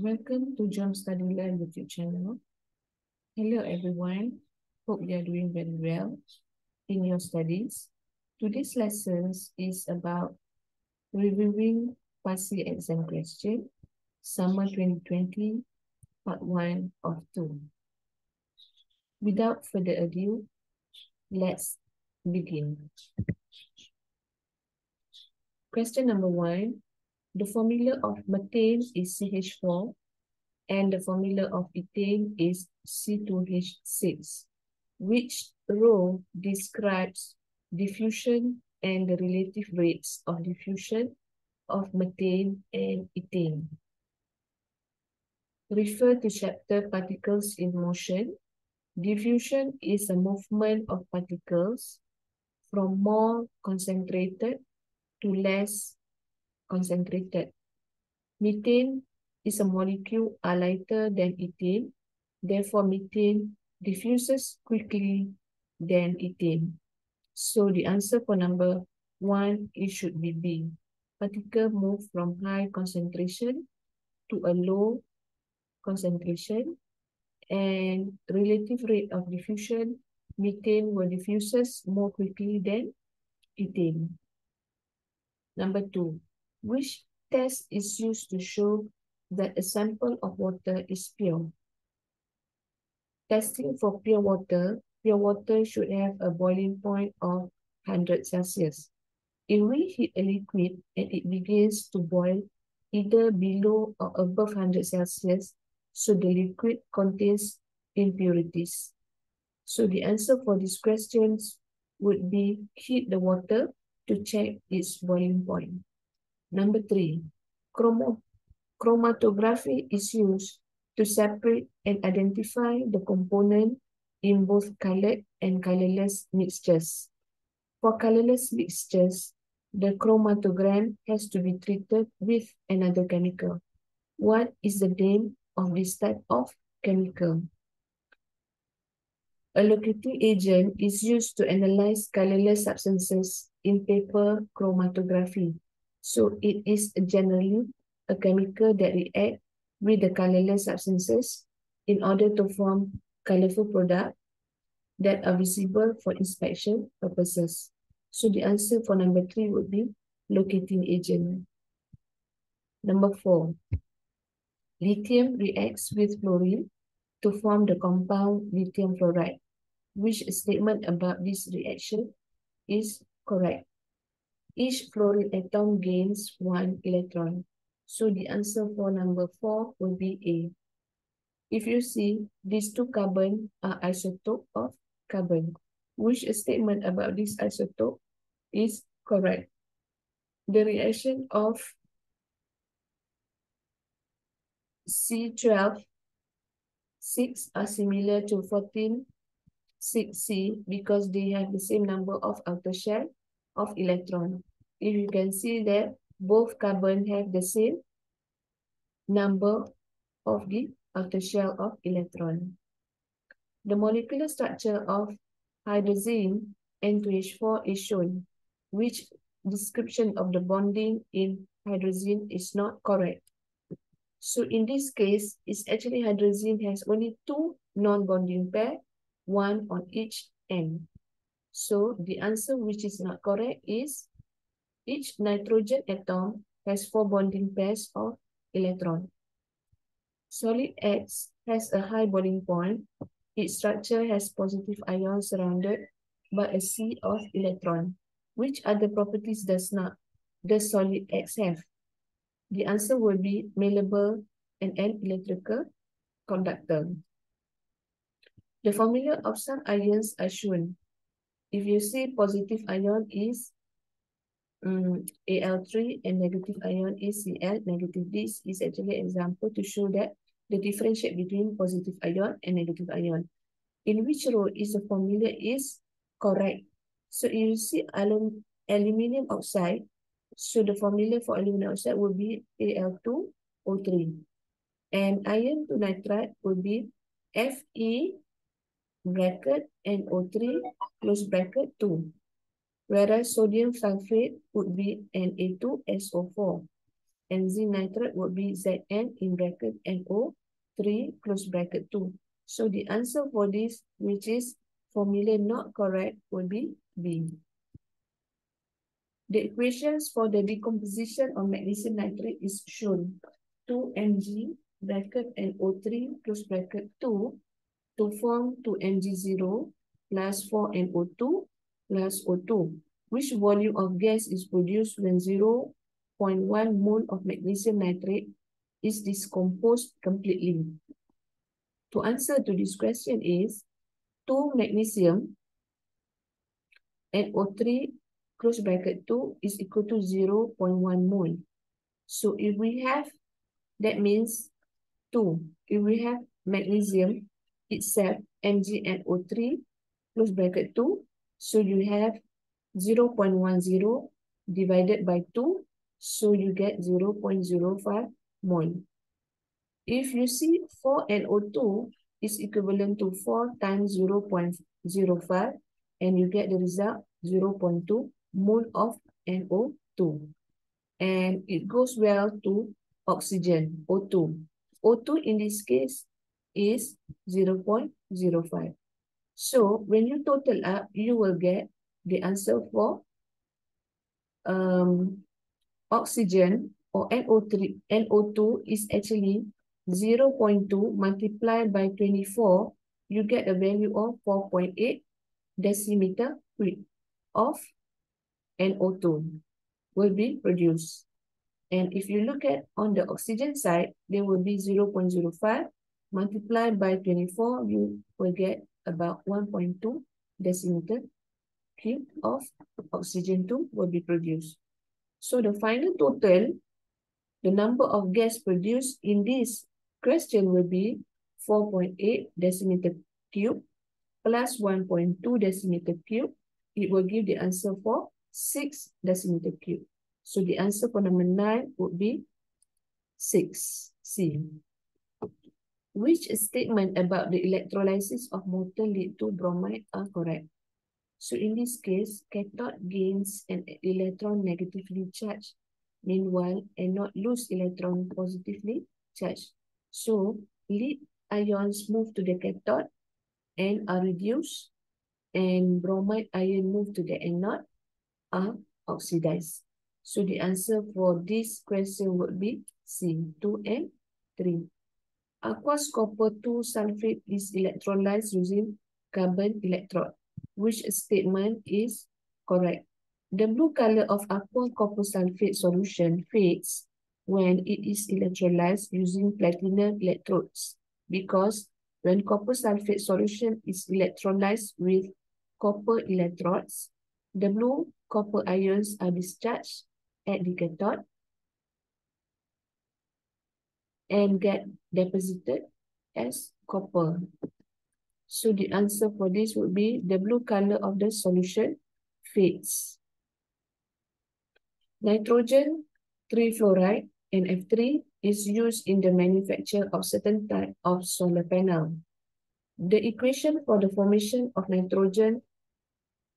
Welcome to Jump Study Learn YouTube channel. Hello everyone. Hope you are doing very well in your studies. Today's lessons is about reviewing PASI exam question, summer 2020, part 1 of 2. Without further ado, let's begin. Question number one. The formula of methane is CH4 and the formula of ethane is C2H6. Which row describes diffusion and the relative rates of diffusion of methane and ethane? Refer to chapter Particles in Motion. Diffusion is a movement of particles from more concentrated to less concentrated. Methane is a molecule are lighter than ethane. Therefore, methane diffuses quickly than ethane. So the answer for number one, it should be B. Particle move from high concentration to a low concentration and relative rate of diffusion, methane will diffuses more quickly than ethane. Number two, which test is used to show that a sample of water is pure? Testing for pure water, pure water should have a boiling point of 100 Celsius. If we heat a liquid and it begins to boil either below or above 100 Celsius, so the liquid contains impurities. So the answer for these questions would be heat the water to check its boiling point. Number three, chromo chromatography is used to separate and identify the component in both colored and colorless mixtures. For colorless mixtures, the chromatogram has to be treated with another chemical. What is the name of this type of chemical? A locating agent is used to analyze colorless substances in paper chromatography. So it is generally a chemical that react with the colorless substances in order to form colorful products that are visible for inspection purposes. So the answer for number three would be locating agent. Number four, lithium reacts with fluorine to form the compound lithium fluoride. Which statement about this reaction is correct? Each fluorine atom gains one electron. So the answer for number four will be A. If you see, these two carbon are isotope of carbon. Which statement about this isotope is correct? The reaction of C12 6 are similar to 14 6C because they have the same number of outer shell of electron. If you can see that both carbon have the same number of the outer shell of electron. The molecular structure of hydrazine N2H4 is shown, which description of the bonding in hydrazine is not correct. So in this case, it's actually hydrazine has only two non-bonding pair, one on each end. So the answer which is not correct is each nitrogen atom has four bonding pairs of electron. Solid X has a high boiling point. Its structure has positive ions surrounded by a sea of electron. Which other properties does not does solid X have? The answer will be malleable and an electrical conductor. The formula of some ions are shown. If you see positive ion is um, Al3 and negative ion is Cl negative, this is actually example to show that the differentiate between positive ion and negative ion. In which row is the formula is correct. So you see alum, aluminium oxide, so the formula for aluminum oxide will be Al2O3. And iron to nitride will be Fe bracket NO3 close bracket 2. Whereas sodium sulfate would be Na2SO4. and zinc nitrate would be Zn in bracket NO3 close bracket 2. So the answer for this, which is formula not correct, will be B. The equations for the decomposition of magnesium nitrate is shown. 2 Mg bracket NO3 close bracket 2 to form 2 Mg0 plus 4 NO2 plus O2. Which volume of gas is produced when 0.1 mole of magnesium nitrate is decomposed completely? To answer to this question is 2 magnesium NO3 close bracket 2 is equal to 0 0.1 mole. So if we have, that means 2. If we have magnesium itself, MgNO3 close bracket 2, so you have 0 0.10 divided by 2 so you get 0 0.05 mole. If you see 4 NO2 is equivalent to 4 times 0 0.05 and you get the result 0 0.2 mole of NO2. And it goes well to oxygen, O2. O2 in this case is 0 0.05. So when you total up, you will get the answer for um, oxygen or NO3, NO2 is actually 0 0.2 multiplied by 24, you get a value of 4.8 decimeter cube of NO2 will be produced. And if you look at on the oxygen side, there will be 0 0.05 multiplied by 24, you will get about 1.2 decimeter cube of oxygen 2 will be produced. So the final total, the number of gas produced in this question will be 4.8 decimeter cube plus 1.2 decimeter cube. It will give the answer for 6 decimeter cube. So the answer for number 9 would be 6. C. Which statement about the electrolysis of molten lead to bromide are correct? So in this case, cathode gains an electron negatively charged, meanwhile anode lose electron positively charged. So lead ions move to the cathode and are reduced, and bromide ion move to the anode are oxidized. So the answer for this question would be C, 2 and 3. Aqueous copper 2 sulfate is electrolyzed using carbon electrode which statement is correct. The blue color of aqua copper sulfate solution fades when it is electrolyzed using platinum electrodes because when copper sulfate solution is electrolyzed with copper electrodes, the blue copper ions are discharged at the cathode and get deposited as copper. So the answer for this would be the blue color of the solution fades. Nitrogen trifluoride NF3 is used in the manufacture of certain type of solar panel. The equation for the formation of nitrogen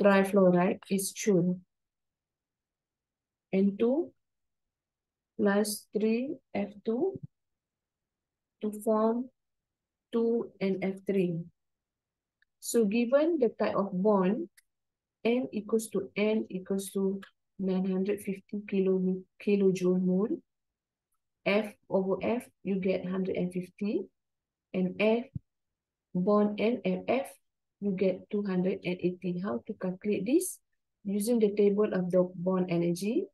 trifluoride is shown. N2 plus 3F2 to form 2NF3. So given the type of bond, N equals to N equals to 950 kilo, kilojoule mole. F over F, you get 150. And F, bond N and F, you get 280. How to calculate this? Using the table of the bond energy,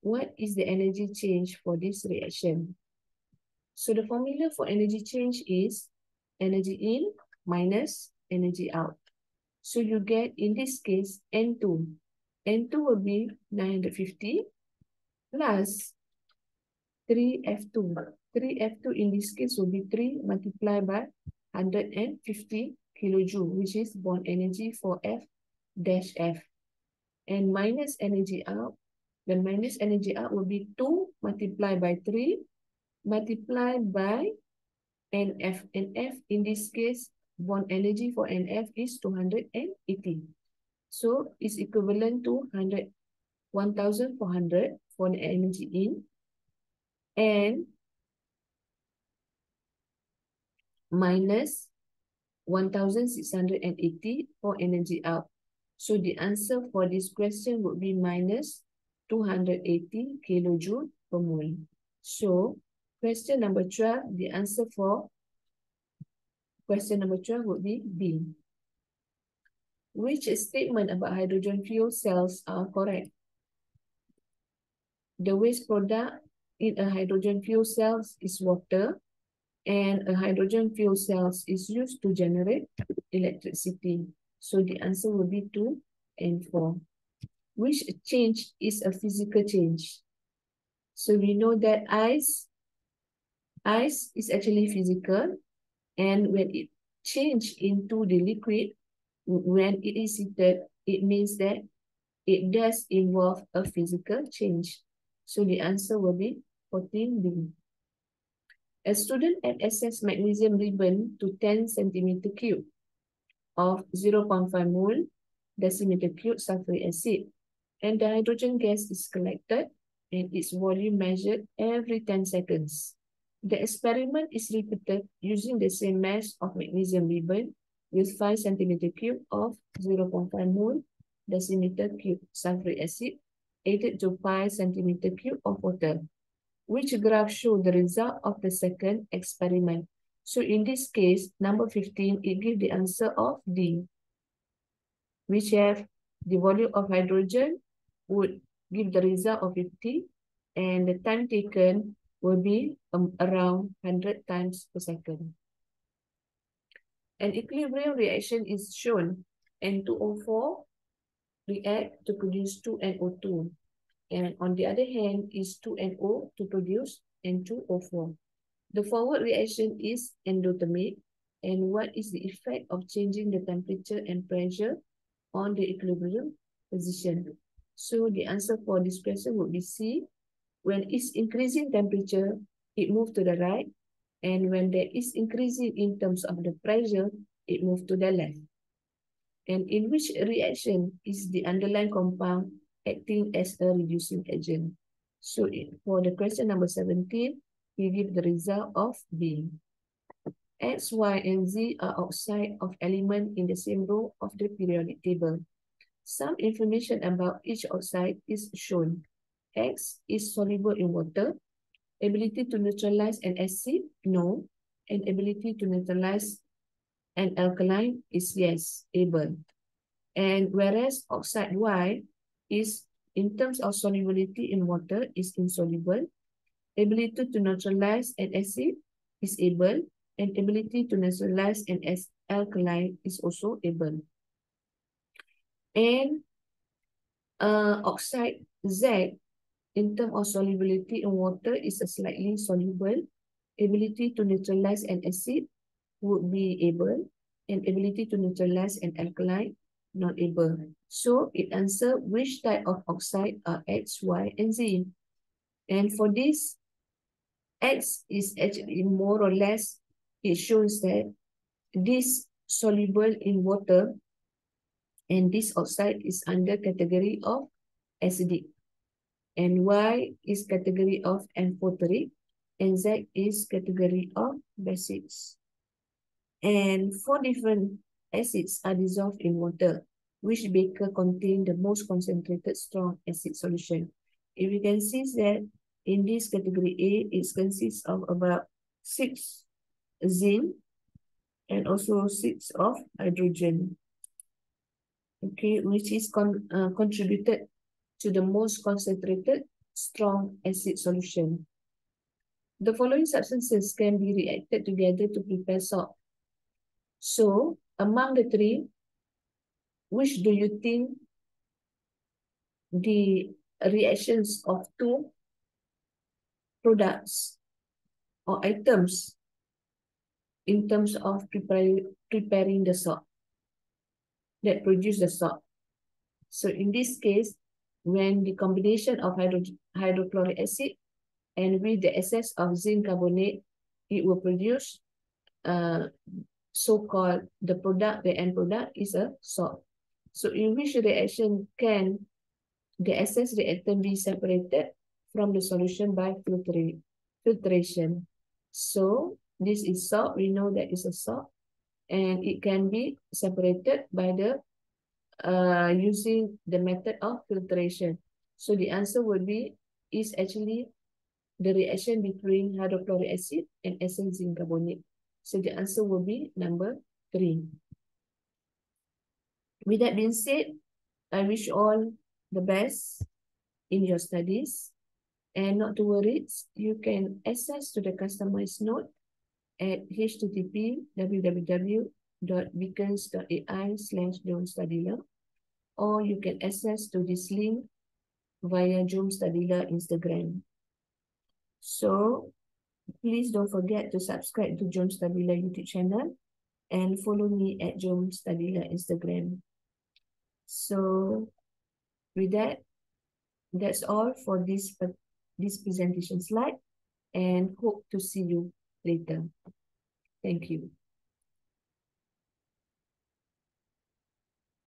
what is the energy change for this reaction? So the formula for energy change is energy in minus energy out. So you get, in this case, N2. N2 will be 950 plus 3F2. 3F2 in this case will be 3 multiplied by 150 kilojoule, which is bond energy for F dash F. And minus energy out, the minus energy out will be 2 multiplied by 3 multiplied by NF. NF in this case bond energy for NF is 280. So it's equivalent to 100, 1400 for the energy in and minus 1680 for energy out. So the answer for this question would be minus 280 kilojoule per mole. So question number 12, the answer for question number 12 would be B. Which statement about hydrogen fuel cells are correct? The waste product in a hydrogen fuel cells is water and a hydrogen fuel cells is used to generate electricity. So the answer will be 2 and 4. Which change is a physical change? So we know that ice, ice is actually physical and when it change into the liquid, when it is heated, it means that it does involve a physical change. So the answer will be 14B. A student at assess magnesium ribbon to 10 centimeter cube of 0.5 mole decimeter cube sulfuric acid and the hydrogen gas is collected and its volume measured every 10 seconds. The experiment is repeated using the same mass of magnesium ribbon with 5 centimeter cube of 0.5 mole decimeter cube sulfuric acid added to 5 centimeter cube of water which graph show the result of the second experiment. So in this case, number 15, it gives the answer of D, which have the volume of hydrogen would give the result of 50 and the time taken will be um, around 100 times per second. An equilibrium reaction is shown N2O4 react to produce 2NO2 and on the other hand is 2NO to produce N2O4. The forward reaction is endothermic and what is the effect of changing the temperature and pressure on the equilibrium position? So the answer for this question would be C. When it's increasing temperature, it moves to the right. And when there is increasing in terms of the pressure, it moves to the left. And in which reaction is the underlying compound acting as a reducing agent. So for the question number 17, we give the result of B. X, Y, and Z are outside of element in the same row of the periodic table. Some information about each oxide is shown. X is soluble in water. Ability to neutralize an acid? No. And ability to neutralize an alkaline is yes, able. And whereas oxide Y is in terms of solubility in water is insoluble, ability to neutralize an acid is able, and ability to neutralize an alkaline is also able. And uh, oxide Z in terms of solubility in water is a slightly soluble. Ability to neutralize an acid would be able, and ability to neutralize an alkali not able. So it answer which type of oxide are X, Y, and Z. And for this, X is actually more or less, it shows that this soluble in water and this oxide is under category of acidic. And Y is category of amphoteric and Z is category of basics. And four different acids are dissolved in water, which beaker contain the most concentrated strong acid solution. If you can see that in this category A, it consists of about six zinc and also six of hydrogen. Okay, which is con uh, contributed to the most concentrated strong acid solution. The following substances can be reacted together to prepare salt. So, among the three, which do you think the reactions of two products or items in terms of preparing preparing the salt that produce the salt. So in this case, when the combination of hydro hydrochloric acid and with the excess of zinc carbonate, it will produce uh, so-called the product, the end product is a salt. So in which reaction can the excess reactant be separated from the solution by filtration. So this is salt. We know that is a salt, and it can be separated by the uh, using the method of filtration. So the answer would be is actually the reaction between hydrochloric acid and essence zinc carbonate. So the answer will be number three. With that being said, I wish all the best in your studies. And not to worry, you can access to the customized note at http www.beacons.ai slash or you can access to this link via Joom Studyla Instagram. So please don't forget to subscribe to Joom Studyla YouTube channel and follow me at Joom Studyla Instagram. So with that, that's all for this, this presentation slide and hope to see you later. Thank you.